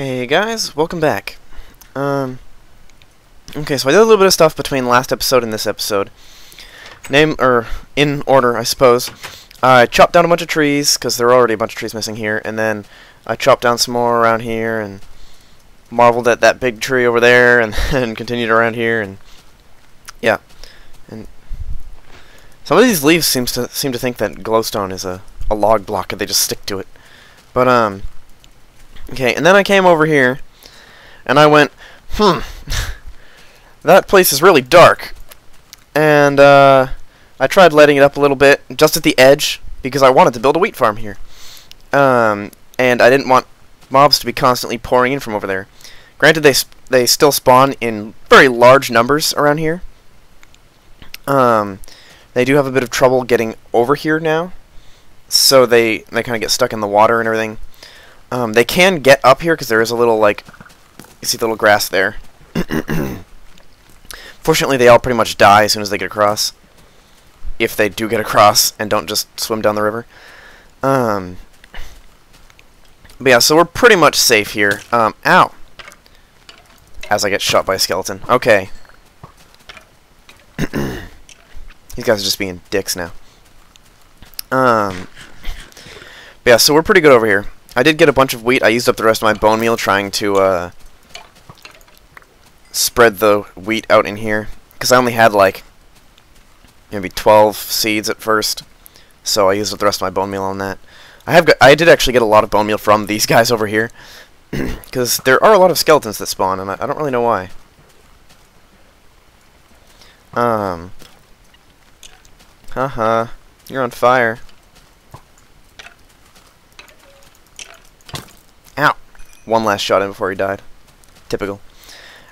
Hey guys, welcome back. Um, okay, so I did a little bit of stuff between last episode and this episode. Name, or in order, I suppose. I chopped down a bunch of trees, because there are already a bunch of trees missing here, and then I chopped down some more around here, and marveled at that big tree over there, and then continued around here, and yeah. And some of these leaves seems to seem to think that glowstone is a, a log block, and they just stick to it. But, um, Okay, and then I came over here, and I went, hmm, that place is really dark. And uh, I tried letting it up a little bit, just at the edge, because I wanted to build a wheat farm here. Um, and I didn't want mobs to be constantly pouring in from over there. Granted, they they still spawn in very large numbers around here. Um, they do have a bit of trouble getting over here now, so they they kind of get stuck in the water and everything. Um, they can get up here because there is a little, like, you see the little grass there. Fortunately, they all pretty much die as soon as they get across. If they do get across and don't just swim down the river. Um, but yeah, so we're pretty much safe here. Um, ow! As I get shot by a skeleton. Okay. These guys are just being dicks now. Um, but yeah, so we're pretty good over here. I did get a bunch of wheat. I used up the rest of my bone meal trying to uh, spread the wheat out in here. Because I only had like maybe 12 seeds at first. So I used up the rest of my bone meal on that. I have got, I did actually get a lot of bone meal from these guys over here. Because there are a lot of skeletons that spawn, and I, I don't really know why. Um. Haha. -huh. You're on fire. One last shot in before he died. Typical.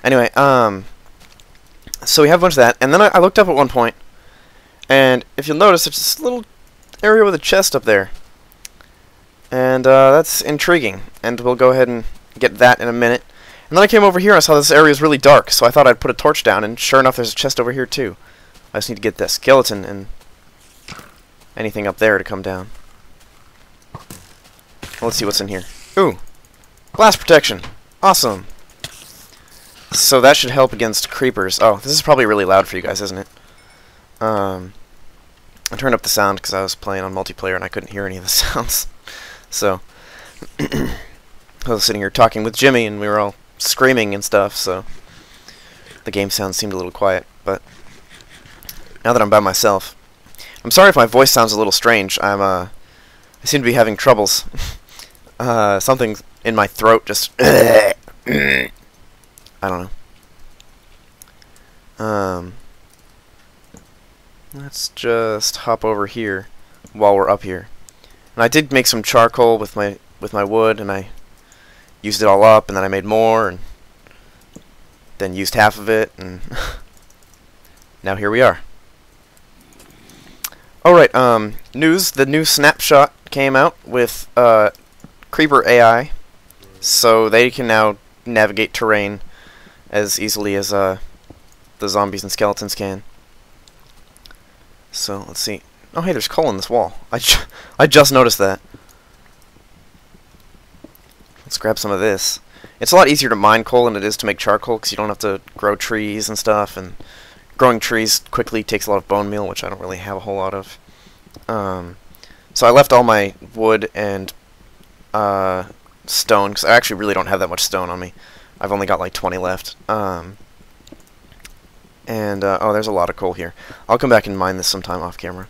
Anyway, um, so we have a bunch of that, and then I, I looked up at one point, and if you'll notice, there's this little area with a chest up there. And uh, that's intriguing, and we'll go ahead and get that in a minute. And then I came over here and I saw this area is really dark, so I thought I'd put a torch down, and sure enough, there's a chest over here too. I just need to get that skeleton and anything up there to come down. Let's see what's in here. Ooh, Blast protection. Awesome. So that should help against creepers. Oh, this is probably really loud for you guys, isn't it? Um, I turned up the sound because I was playing on multiplayer and I couldn't hear any of the sounds. so, I was sitting here talking with Jimmy and we were all screaming and stuff, so the game sound seemed a little quiet. But now that I'm by myself, I'm sorry if my voice sounds a little strange. I'm, uh, I seem to be having troubles. uh, something in my throat just I don't know. Um let's just hop over here while we're up here. And I did make some charcoal with my with my wood and I used it all up and then I made more and then used half of it and now here we are. Alright, um, news, the new snapshot came out with uh, Creeper AI so they can now navigate terrain as easily as uh, the zombies and skeletons can. So, let's see. Oh, hey, there's coal in this wall. I, ju I just noticed that. Let's grab some of this. It's a lot easier to mine coal than it is to make charcoal, because you don't have to grow trees and stuff, and growing trees quickly takes a lot of bone meal, which I don't really have a whole lot of. Um, so I left all my wood and uh, stone, because I actually really don't have that much stone on me. I've only got like 20 left. Um, and, uh, oh, there's a lot of coal here. I'll come back and mine this sometime off camera.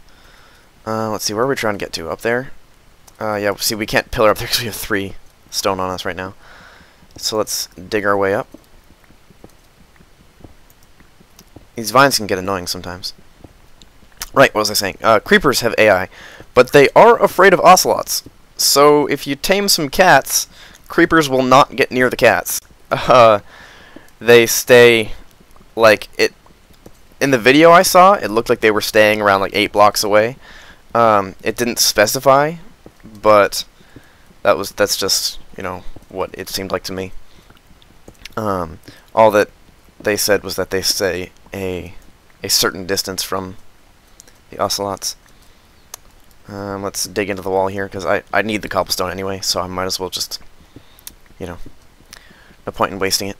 Uh, let's see, where are we trying to get to? Up there? Uh, yeah, see, we can't pillar up there because we have three stone on us right now. So let's dig our way up. These vines can get annoying sometimes. Right, what was I saying? Uh, creepers have AI, but they are afraid of ocelots. So if you tame some cats, creepers will not get near the cats. Uh, they stay, like, it. in the video I saw, it looked like they were staying around, like, eight blocks away. Um, it didn't specify, but that was, that's just, you know, what it seemed like to me. Um, all that they said was that they stay a, a certain distance from the ocelots. Um, let's dig into the wall here, because I, I need the cobblestone anyway, so I might as well just, you know, No point in wasting it.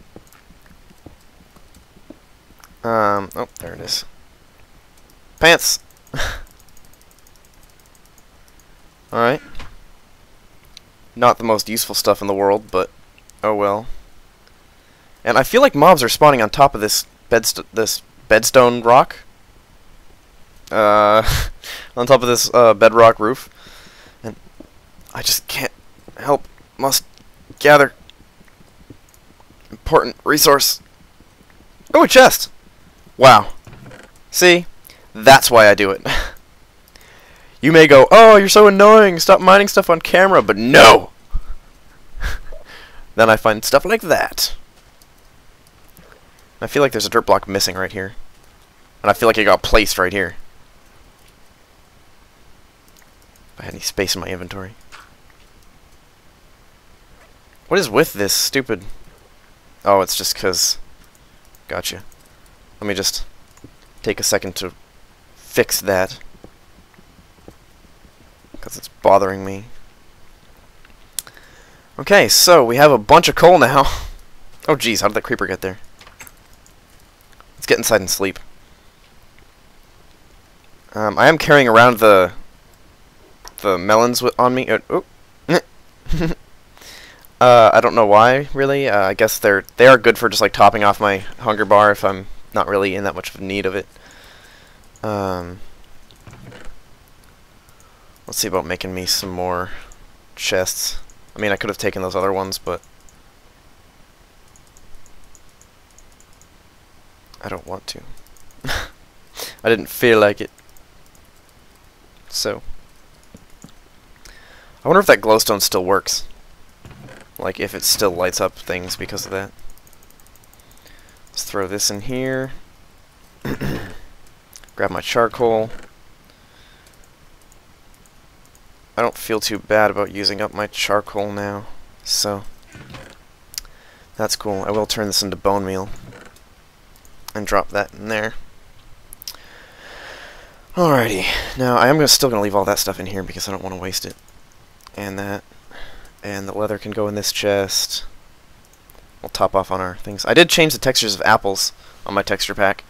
Um, oh, there it is. Pants! Alright. Not the most useful stuff in the world, but oh well. And I feel like mobs are spawning on top of this bedst this bedstone rock. Uh, on top of this uh, bedrock roof. And I just can't help, must gather important resource. Oh, a chest! Wow. See? That's why I do it. you may go, oh, you're so annoying, stop mining stuff on camera, but no! then I find stuff like that. I feel like there's a dirt block missing right here. And I feel like it got placed right here. I had any space in my inventory. What is with this stupid... Oh, it's just because... Gotcha. Let me just take a second to fix that. Because it's bothering me. Okay, so we have a bunch of coal now. oh, jeez, how did that creeper get there? Let's get inside and sleep. Um, I am carrying around the the melons on me. Uh, oh. uh, I don't know why, really. Uh, I guess they're they are good for just like topping off my hunger bar if I'm not really in that much of need of it. Um, let's see about making me some more chests. I mean, I could have taken those other ones, but I don't want to. I didn't feel like it. So, wonder if that glowstone still works. Like, if it still lights up things because of that. Let's throw this in here. Grab my charcoal. I don't feel too bad about using up my charcoal now, so that's cool. I will turn this into bone meal and drop that in there. Alrighty, now I am still going to leave all that stuff in here because I don't want to waste it. And that. And the leather can go in this chest. We'll top off on our things. I did change the textures of apples on my texture pack.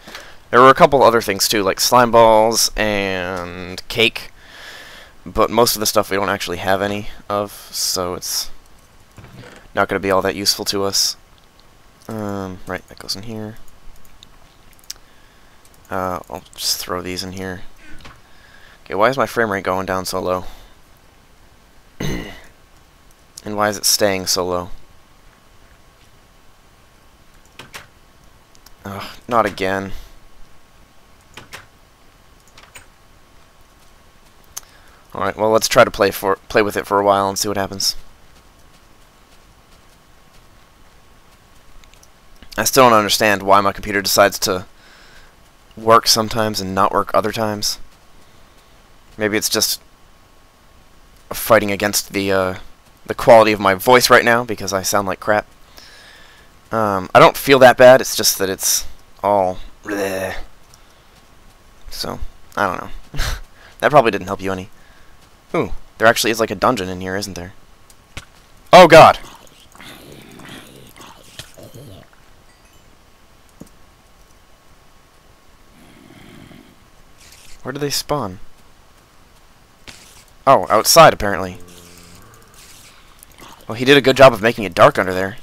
There were a couple other things too, like slime balls and cake. But most of the stuff we don't actually have any of, so it's not going to be all that useful to us. Um, right, that goes in here. Uh, I'll just throw these in here. Okay, why is my frame rate going down so low? and why is it staying so low? Ugh, not again. Alright, well let's try to play for play with it for a while and see what happens. I still don't understand why my computer decides to work sometimes and not work other times. Maybe it's just fighting against the uh, the quality of my voice right now because I sound like crap. Um, I don't feel that bad. It's just that it's all bleh. So I don't know. that probably didn't help you any. Ooh, there actually is like a dungeon in here, isn't there? Oh God! Where do they spawn? Oh, outside apparently. Well, he did a good job of making it dark under there.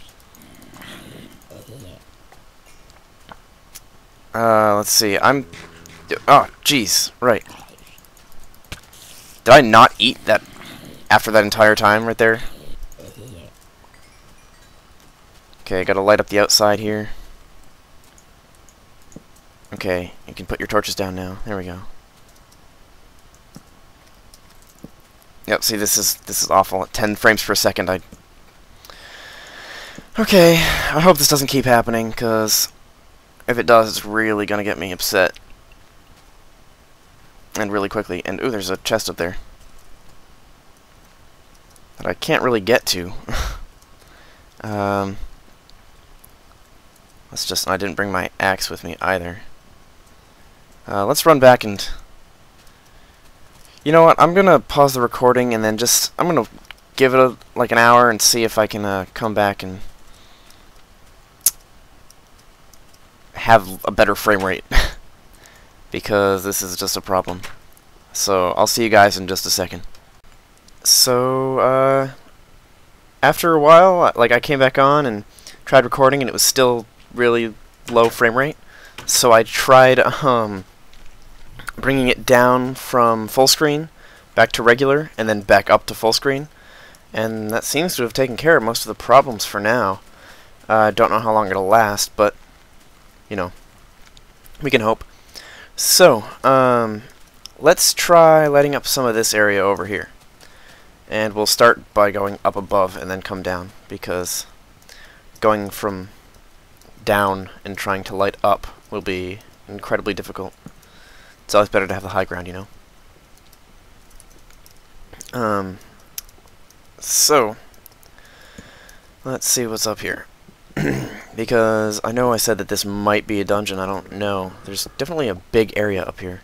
Uh, let's see. I'm... Oh, jeez. Right. Did I not eat that after that entire time right there? Okay, gotta light up the outside here. Okay, you can put your torches down now. There we go. Yep, see this is this is awful. At 10 frames per second I Okay, I hope this doesn't keep happening, because if it does, it's really going to get me upset. And really quickly. And, ooh, there's a chest up there. That I can't really get to. um, let's just... I didn't bring my axe with me either. Uh, let's run back and... You know what? I'm to pause the recording and then just... I'm to give it a, like an hour and see if I can uh, come back and have a better frame rate. because this is just a problem. So, I'll see you guys in just a second. So, uh, after a while, like, I came back on and tried recording, and it was still really low frame rate. So I tried, um, bringing it down from full screen back to regular, and then back up to full screen. And that seems to have taken care of most of the problems for now. I uh, don't know how long it'll last, but, you know, we can hope. So, um, let's try lighting up some of this area over here. And we'll start by going up above and then come down, because going from down and trying to light up will be incredibly difficult. It's always better to have the high ground, you know? Um, so, let's see what's up here. because I know I said that this might be a dungeon, I don't know. There's definitely a big area up here.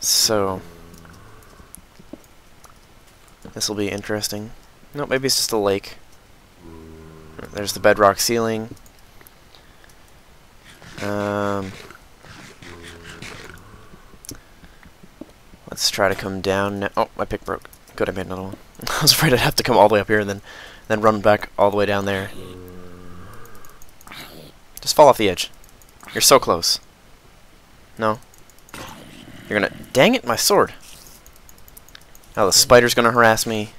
So, this will be interesting. No, maybe it's just a lake. There's the bedrock ceiling. Um, Let's try to come down now. Oh, my pick broke. Good, I made another one. I was afraid I'd have to come all the way up here and then, then run back all the way down there. Just fall off the edge. You're so close. No. You're gonna... Dang it, my sword! Now the spider's gonna harass me.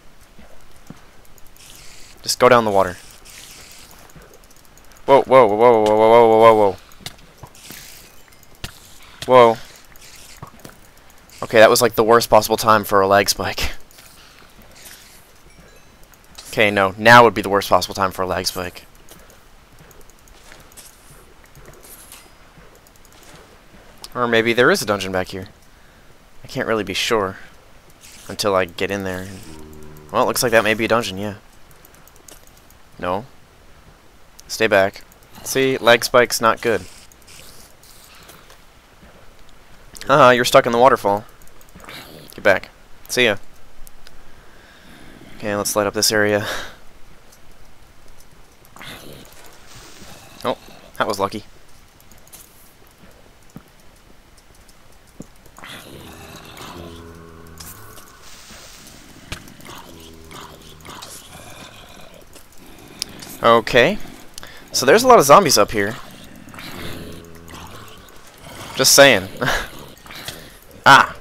Just go down the water. Whoa, whoa, whoa, whoa, whoa, whoa, whoa, whoa. Whoa. Okay, that was like the worst possible time for a lag spike. Okay, no, now would be the worst possible time for a lag spike. Or maybe there is a dungeon back here. I can't really be sure until I get in there. Well, it looks like that may be a dungeon, yeah. No. Stay back. See, lag spike's not good. Haha, uh -huh, you're stuck in the waterfall. Get back. See ya. Okay, let's light up this area. Oh, that was lucky. Okay. So there's a lot of zombies up here. Just saying. Ah!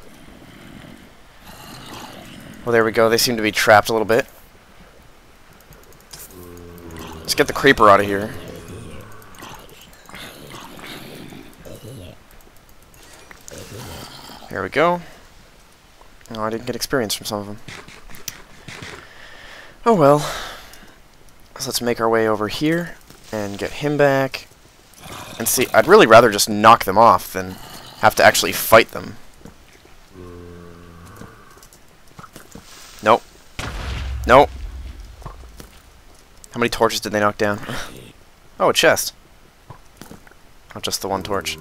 Well, there we go. They seem to be trapped a little bit. Let's get the creeper out of here. There we go. Oh, I didn't get experience from some of them. Oh well. So let's make our way over here and get him back. And see, I'd really rather just knock them off than have to actually fight them. Nope. Nope. How many torches did they knock down? oh, a chest. Not just the one torch.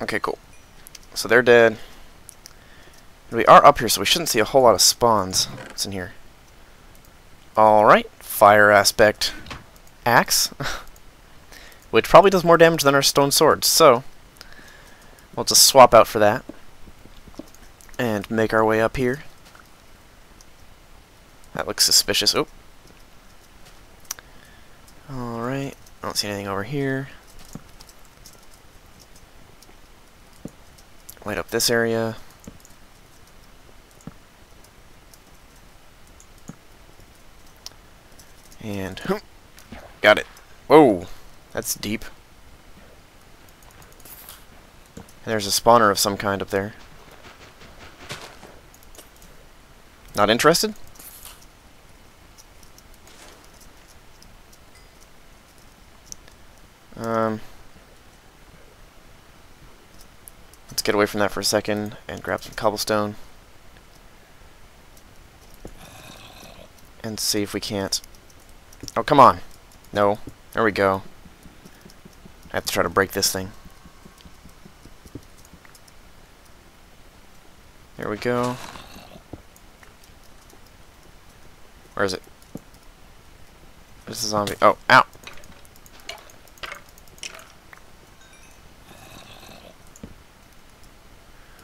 Okay, cool. So they're dead. We are up here, so we shouldn't see a whole lot of spawns. What's in here? Alright. Fire aspect axe. Which probably does more damage than our stone swords, so... We'll just swap out for that. And make our way up here. That looks suspicious. Oh. Alright. I don't see anything over here. Light up this area. And, got it. Whoa, that's deep. And there's a spawner of some kind up there. Not interested? Um, let's get away from that for a second and grab some cobblestone. And see if we can't... Oh, come on. No. There we go. I have to try to break this thing. There we go. Where is it? There's a zombie. Oh, ow!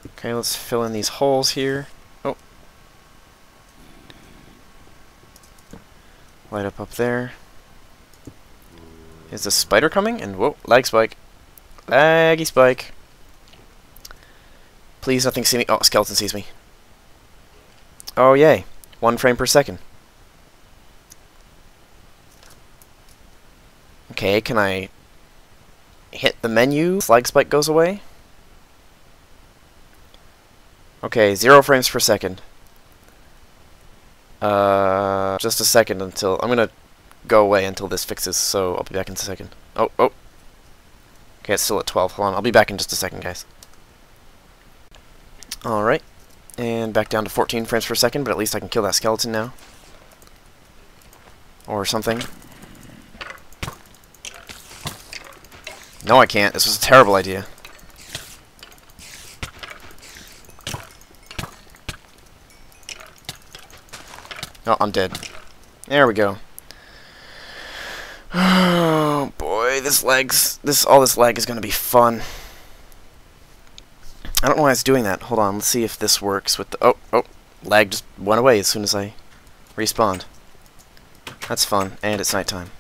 Okay, let's fill in these holes here. Oh. Light up up there. Is the spider coming? And whoa, lag spike. Laggy spike. Please nothing see me. Oh, skeleton sees me. Oh, yay. One frame per second. Okay, can I hit the menu? Flag spike goes away. Okay, zero frames per second. Uh, just a second until... I'm gonna go away until this fixes, so I'll be back in a second. Oh, oh. Okay, it's still at 12. Hold on, I'll be back in just a second, guys. Alright. And back down to 14 frames per second, but at least I can kill that skeleton now. Or something. No, I can't. This was a terrible idea. Oh, I'm dead. There we go. Oh boy, this legs this all this lag is gonna be fun. I don't know why it's doing that. Hold on, let's see if this works with the oh oh lag just went away as soon as I respawned. That's fun, and it's nighttime.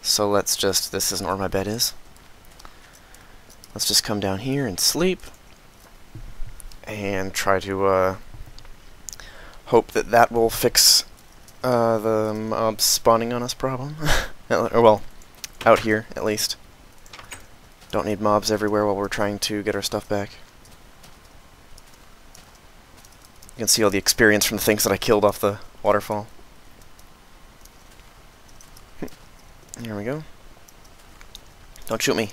So let's just this isn't where my bed is. Let's just come down here and sleep and try to uh hope that that will fix uh, the mobs spawning on us problem. well, out here, at least. Don't need mobs everywhere while we're trying to get our stuff back. You can see all the experience from the things that I killed off the waterfall. Here we go. Don't shoot me.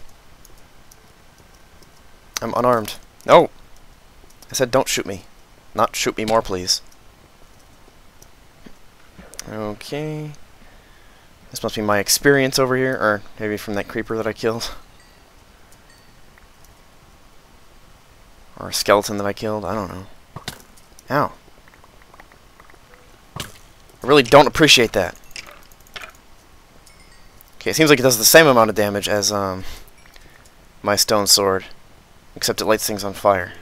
I'm unarmed. No! I said don't shoot me. Not shoot me more, please. Okay. This must be my experience over here, or maybe from that creeper that I killed. Or a skeleton that I killed, I don't know. Ow. I really don't appreciate that. Okay, it seems like it does the same amount of damage as um, my stone sword, except it lights things on fire.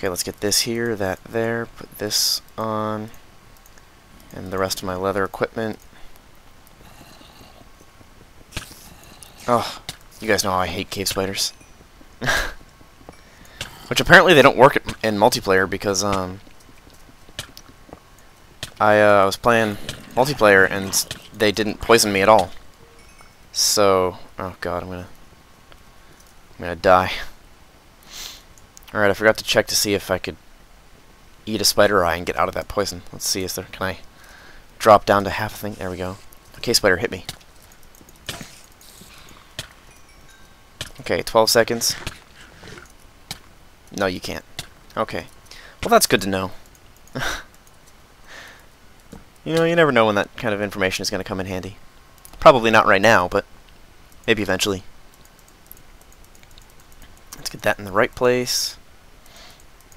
Okay, let's get this here, that there, put this on, and the rest of my leather equipment. Oh, you guys know how I hate cave spiders. Which apparently they don't work in multiplayer because um, I uh, was playing multiplayer and they didn't poison me at all. So, oh god, I'm gonna, I'm gonna die. Alright, I forgot to check to see if I could eat a spider eye and get out of that poison. Let's see, is there, can I drop down to half a thing? There we go. Okay, spider, hit me. Okay, 12 seconds. No, you can't. Okay. Well, that's good to know. you know, you never know when that kind of information is going to come in handy. Probably not right now, but maybe eventually. Let's get that in the right place.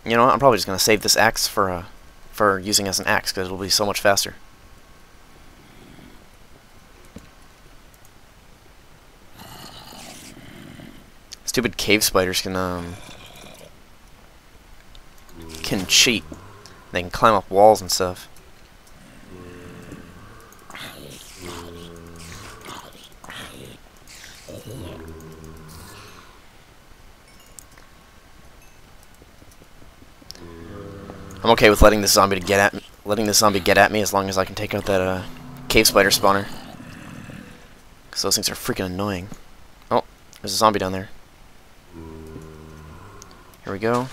You know, I'm probably just going to save this axe for uh, for using as an axe because it'll be so much faster. Stupid cave spiders can um can cheat. They can climb up walls and stuff. I'm okay with letting this zombie to get at me, letting this zombie get at me as long as I can take out that uh, cave spider spawner. Because those things are freaking annoying. Oh, there's a zombie down there. Here we go.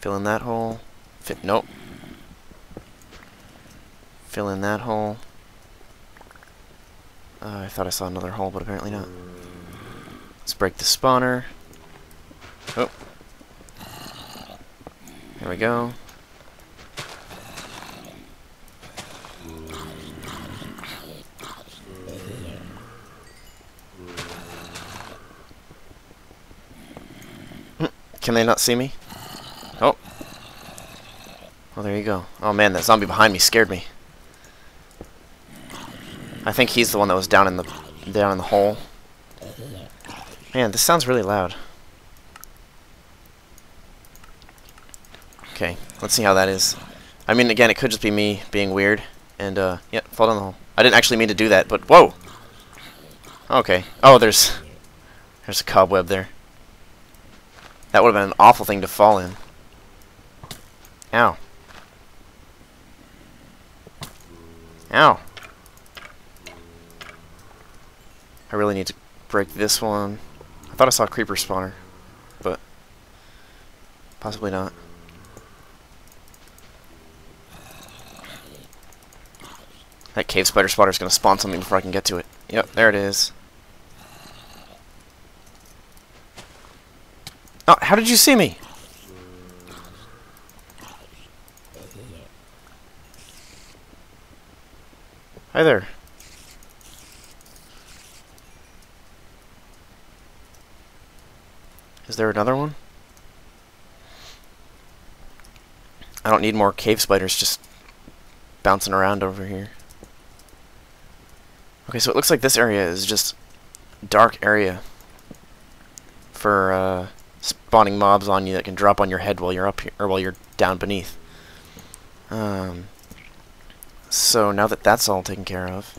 Fill in that hole. Fit. Nope. Fill in that hole. Uh, I thought I saw another hole, but apparently not. Let's break the spawner. Oh. There we go. Hmm, can they not see me? Oh. Oh, there you go. Oh man, that zombie behind me scared me. I think he's the one that was down in the down in the hole. Man, this sounds really loud. Okay, let's see how that is. I mean, again, it could just be me being weird. And, uh, yeah, fall down the hole. I didn't actually mean to do that, but, whoa! Okay. Oh, there's, there's a cobweb there. That would have been an awful thing to fall in. Ow. Ow. I really need to break this one. I thought I saw a creeper spawner, but possibly not. That cave spider spotter is going to spawn something before I can get to it. Yep, there it is. Oh, how did you see me? Hi there. Is there another one? I don't need more cave spiders just bouncing around over here. Okay, so it looks like this area is just dark area for uh, spawning mobs on you that can drop on your head while you're up here or while you're down beneath. Um, so now that that's all taken care of,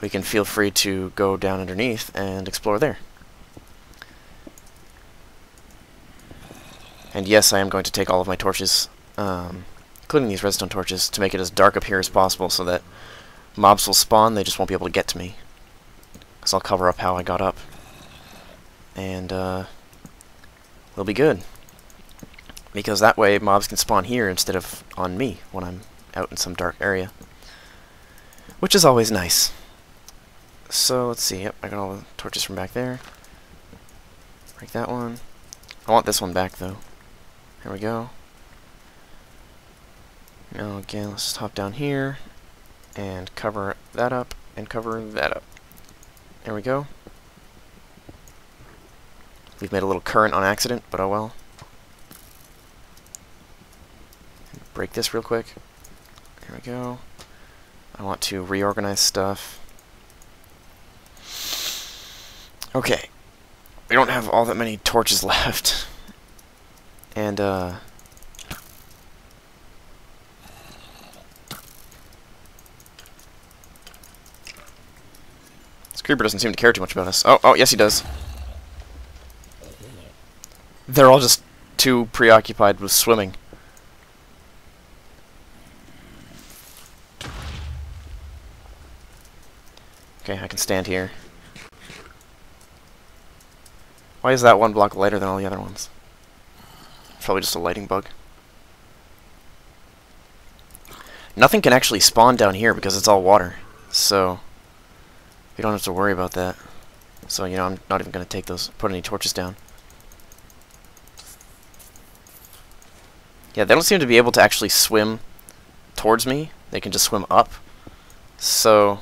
we can feel free to go down underneath and explore there. And yes, I am going to take all of my torches, um, including these redstone torches, to make it as dark up here as possible so that mobs will spawn, they just won't be able to get to me. Because I'll cover up how I got up. And, uh, we'll be good. Because that way mobs can spawn here instead of on me when I'm out in some dark area. Which is always nice. So, let's see. Yep, I got all the torches from back there. Break that one. I want this one back, though. Here we go. Now, again, let's hop down here and cover that up and cover that up. There we go. We've made a little current on accident, but oh well. Break this real quick. There we go. I want to reorganize stuff. Okay. We don't have all that many torches left. And, uh... creeper doesn't seem to care too much about us. Oh, oh, yes he does. They're all just too preoccupied with swimming. Okay, I can stand here. Why is that one block lighter than all the other ones? Probably just a lighting bug. Nothing can actually spawn down here because it's all water. So, we don't have to worry about that. So, you know, I'm not even going to take those, put any torches down. Yeah, they don't seem to be able to actually swim towards me. They can just swim up. So,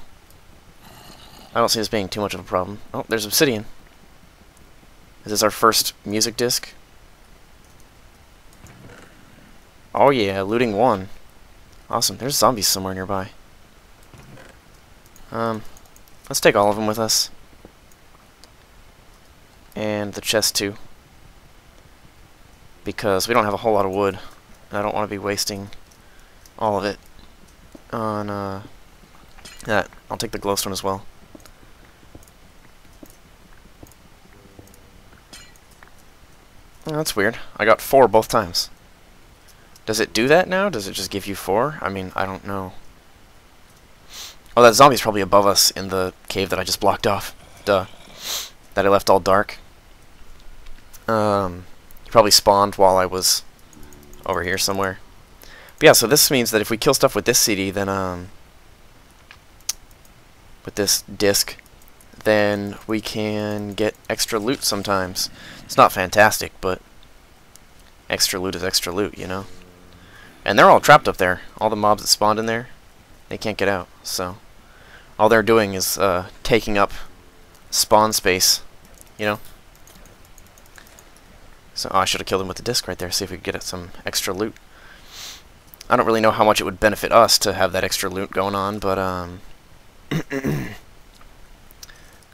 I don't see this being too much of a problem. Oh, there's obsidian. Is this our first music disc? Oh yeah, looting one. Awesome, there's zombies somewhere nearby. Um, Let's take all of them with us. And the chest too. Because we don't have a whole lot of wood. And I don't want to be wasting all of it on uh, that. I'll take the glowstone as well. That's weird. I got four both times. Does it do that now? Does it just give you four? I mean, I don't know. Oh, that zombie's probably above us in the cave that I just blocked off. Duh. That I left all dark. Um, he probably spawned while I was over here somewhere. But yeah, so this means that if we kill stuff with this CD, then, um, with this disc, then we can get extra loot sometimes. It's not fantastic, but extra loot is extra loot, you know? And they're all trapped up there. All the mobs that spawned in there, they can't get out, so all they're doing is uh, taking up spawn space, you know? So oh, I should have killed him with the disc right there, see if we could get some extra loot. I don't really know how much it would benefit us to have that extra loot going on, but, um...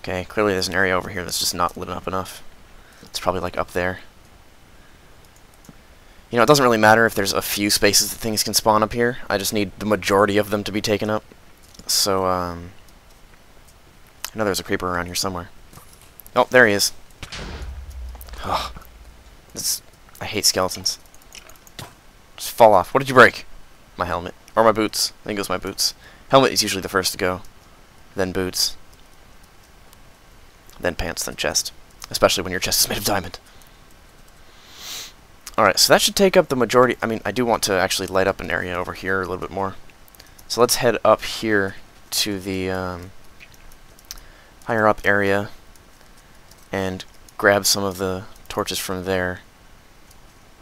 okay, clearly there's an area over here that's just not lit up enough. It's probably, like, up there. You know, it doesn't really matter if there's a few spaces that things can spawn up here. I just need the majority of them to be taken up. So, um... I know there's a creeper around here somewhere. Oh, there he is. Oh, this, I hate skeletons. Just fall off. What did you break? My helmet. Or my boots. I think it was my boots. Helmet is usually the first to go. Then boots. Then pants, then chest. Especially when your chest is made of diamond. Alright, so that should take up the majority... I mean, I do want to actually light up an area over here a little bit more. So let's head up here to the um, higher up area and grab some of the torches from there.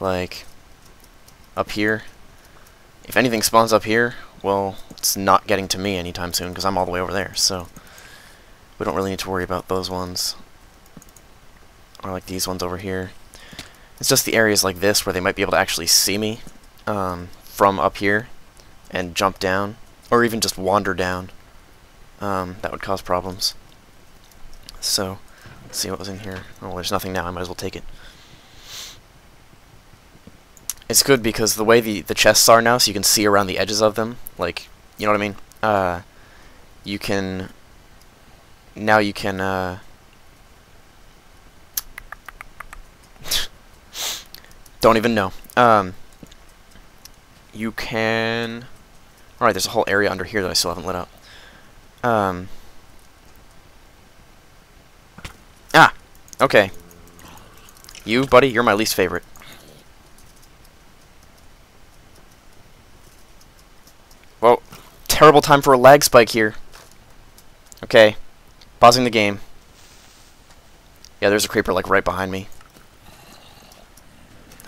Like, up here. If anything spawns up here, well, it's not getting to me anytime soon because I'm all the way over there, so we don't really need to worry about those ones. Or like these ones over here. It's just the areas like this where they might be able to actually see me um, from up here and jump down, or even just wander down. Um, that would cause problems. So, let's see what was in here. Oh, there's nothing now. I might as well take it. It's good because the way the, the chests are now, so you can see around the edges of them, like, you know what I mean? Uh, you can, now you can, uh, Don't even know. Um, you can... Alright, there's a whole area under here that I still haven't lit up. Um, ah! Okay. You, buddy, you're my least favorite. Well, terrible time for a lag spike here. Okay. Pausing the game. Yeah, there's a creeper, like, right behind me.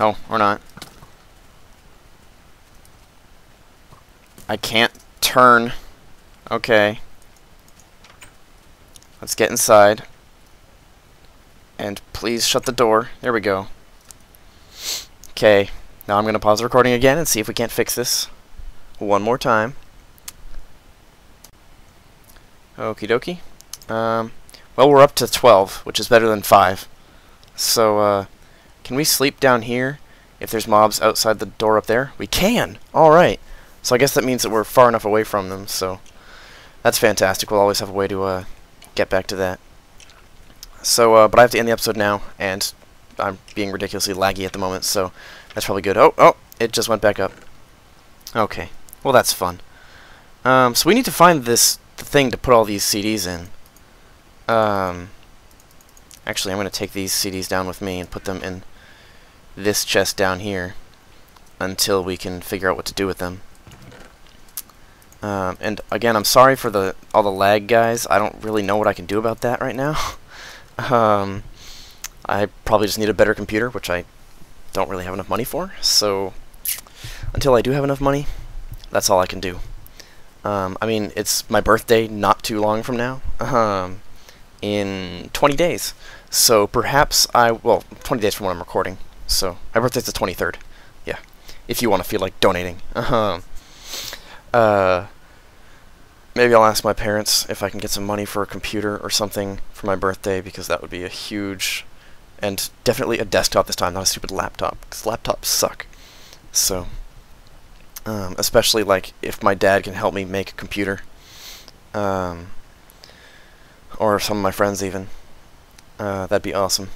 Oh, or not. I can't turn. Okay. Let's get inside. And please shut the door. There we go. Okay. Now I'm going to pause the recording again and see if we can't fix this. One more time. Okie dokie. Um, well, we're up to 12, which is better than 5. So, uh, can we sleep down here if there's mobs outside the door up there? We can! Alright. So I guess that means that we're far enough away from them, so that's fantastic. We'll always have a way to uh, get back to that. So, uh, but I have to end the episode now, and I'm being ridiculously laggy at the moment, so that's probably good. Oh, oh, it just went back up. Okay. Well, that's fun. Um, so we need to find this thing to put all these CDs in. Um, actually, I'm going to take these CDs down with me and put them in this chest down here until we can figure out what to do with them. Um, and again, I'm sorry for the all the lag, guys. I don't really know what I can do about that right now. um, I probably just need a better computer, which I don't really have enough money for. So until I do have enough money, that's all I can do. Um, I mean, it's my birthday not too long from now, um, in 20 days. So perhaps I, well, 20 days from when I'm recording. So, my birthday's the 23rd. Yeah. If you want to feel like donating. Uh-huh. Uh, maybe I'll ask my parents if I can get some money for a computer or something for my birthday, because that would be a huge... And definitely a desktop this time, not a stupid laptop, because laptops suck. So, um, especially, like, if my dad can help me make a computer. Um, or some of my friends, even. Uh, that'd be awesome.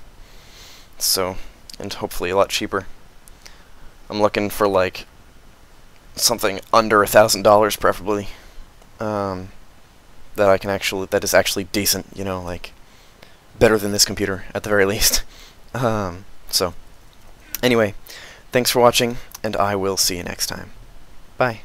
So, and hopefully a lot cheaper. I'm looking for like something under a thousand dollars preferably um, that I can actually that is actually decent you know like better than this computer at the very least. Um, so anyway thanks for watching and I will see you next time. Bye